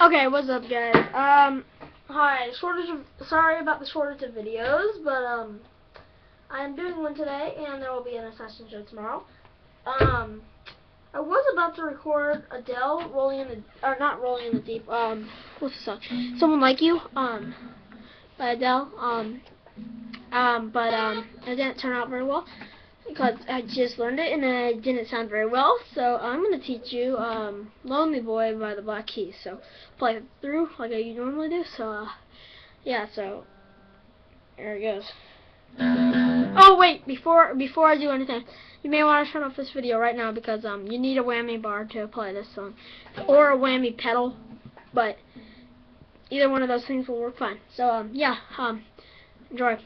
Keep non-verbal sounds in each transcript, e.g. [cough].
Okay, what's up, guys? Um, hi. Shortage of sorry about the shortage of videos, but um, I'm doing one today, and there will be an Assassin show tomorrow. Um, I was about to record Adele rolling in the or not rolling in the deep. Um, what's the song? Someone like you. Um, by Adele. Um, um, but um, it didn't turn out very well because I just learned it and it didn't sound very well. So I'm going to teach you um, Lonely Boy by the Black Keys. So play it through like I normally do. So uh, yeah, so there it goes. Oh wait, before before I do anything, you may want to turn off this video right now because um you need a whammy bar to play this song or a whammy pedal, but either one of those things will work fine. So um yeah, um enjoy.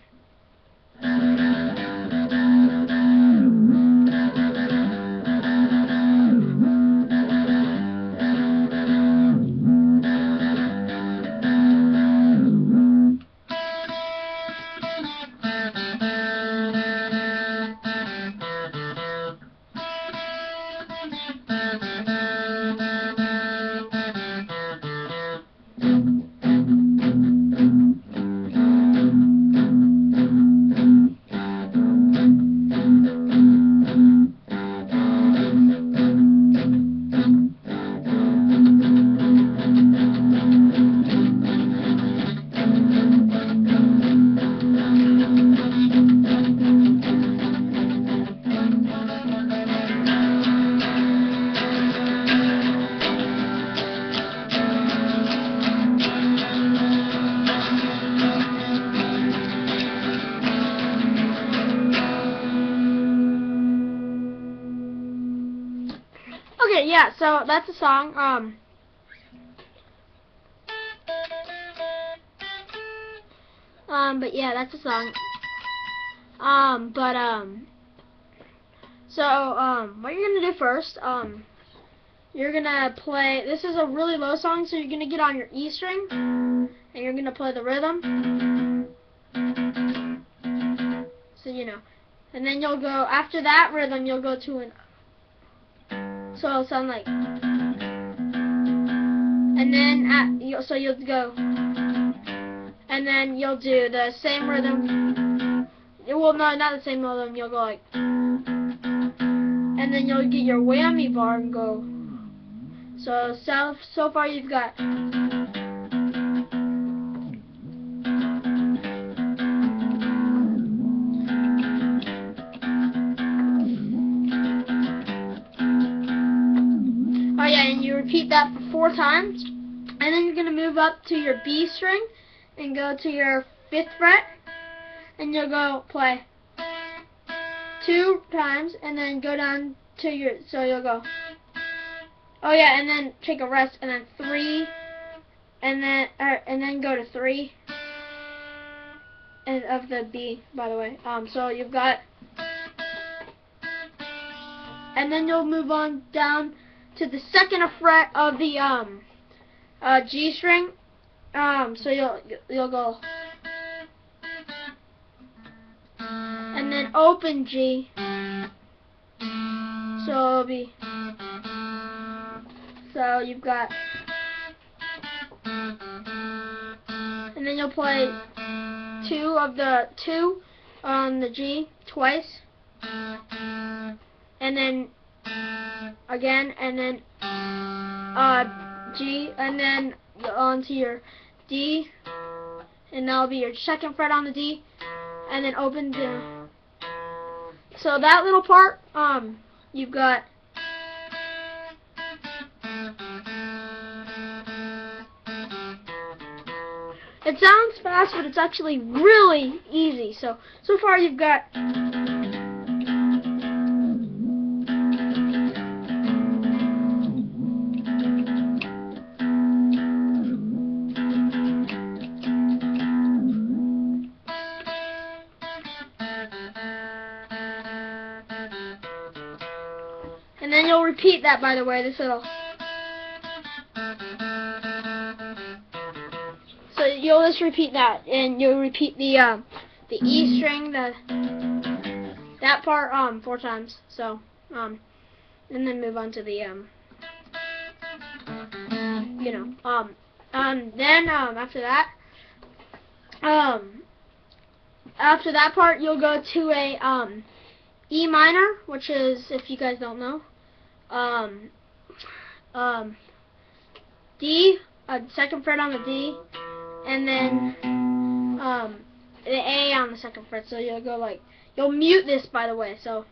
Yeah, so that's a song. Um Um, but yeah, that's a song. Um, but um so um what you're gonna do first, um you're gonna play this is a really low song, so you're gonna get on your E string and you're gonna play the rhythm. So you know. And then you'll go after that rhythm you'll go to an so it'll sound like. And then at, you so you'll go, and then you'll do the same rhythm. Well, no, not the same rhythm. You'll go like, and then you'll get your whammy bar and go. So so so far you've got. That for four times. And then you're going to move up to your B string and go to your fifth fret. And you'll go play two times and then go down to your, so you'll go. Oh yeah, and then take a rest and then three. And then, uh, and then go to three. And of the B, by the way. Um, so you've got, and then you'll move on down to the second fret of the um uh, G string. Um, so you'll you'll go and then open G. So it'll be so you've got and then you'll play two of the two on the G twice and then again, and then uh, G, and then onto your D, and that'll be your second fret on the D, and then open to. So that little part, um, you've got. It sounds fast, but it's actually really easy. So, so far you've got. Repeat that, by the way, this little. So you'll just repeat that, and you'll repeat the um, the E string, the that part um four times. So um, and then move on to the um. you know. Um, um, then um, after that, um, after that part, you'll go to a um, E minor, which is, if you guys don't know, um, um, D, a second fret on the D, and then um, the A on the second fret. So you'll go like, you'll mute this, by the way. So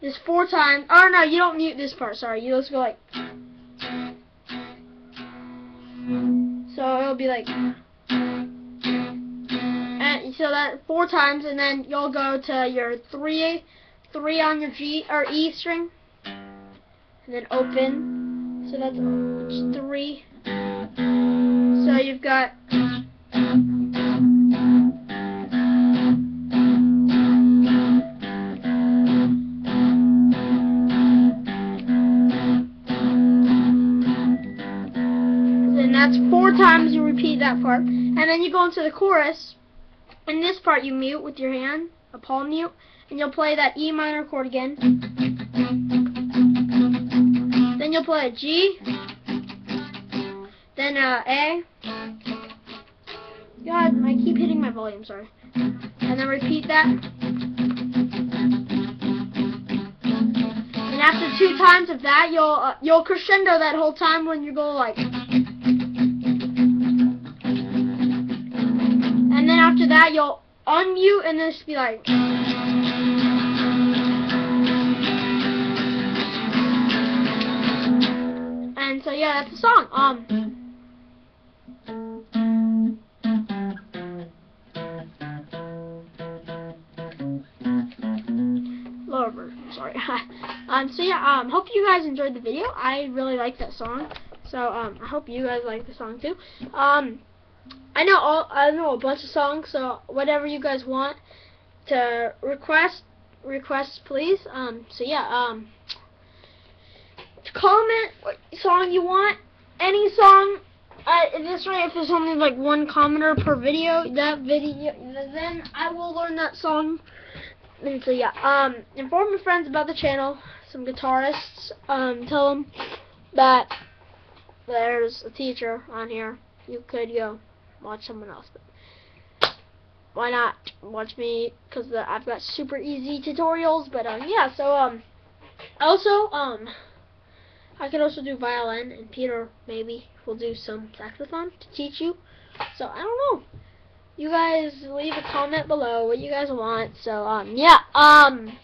this four times. Oh no, you don't mute this part. Sorry, you just go like. So it'll be like. And so that four times, and then you'll go to your three, three on your G or E string, and then open. So that's three. So you've got. And that's four times you repeat that part. And then you go into the chorus. In this part you mute with your hand, a palm mute, and you'll play that E minor chord again. Then you'll play a G, then uh, A. God, I keep hitting my volume, sorry. And then repeat that. And after two times of that, you'll uh, you'll crescendo that whole time when you go like. And then after that, you'll unmute and then just be like. So yeah, that's the song. Um. Version, sorry. [laughs] um, so yeah, um, hope you guys enjoyed the video. I really like that song. So um, I hope you guys like the song too. Um, I know all I know a bunch of songs, so whatever you guys want to request, request please. Um, so yeah, um, comment what song you want, any song. Uh, this rate, if there's only like one commenter per video, that video, then I will learn that song. And so yeah, um, inform your friends about the channel, some guitarists. Um, tell them that there's a teacher on here. You could go watch someone else. But why not watch me? Because I've got super easy tutorials. But um, yeah. So um, also um, I could also do violin, and Peter maybe will do some saxophone to teach you. So I don't know. You guys leave a comment below what you guys want. So um, yeah. Um.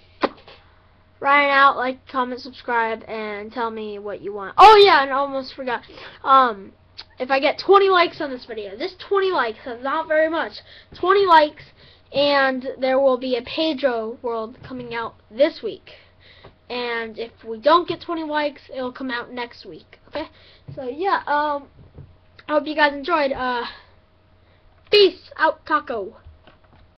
Ryan out, like, comment, subscribe, and tell me what you want. Oh yeah, and I almost forgot. Um, if I get 20 likes on this video, this 20 likes is not very much. 20 likes, and there will be a Pedro World coming out this week. And if we don't get 20 likes, it'll come out next week. Okay? So yeah, um, I hope you guys enjoyed. Uh, peace out, Kako.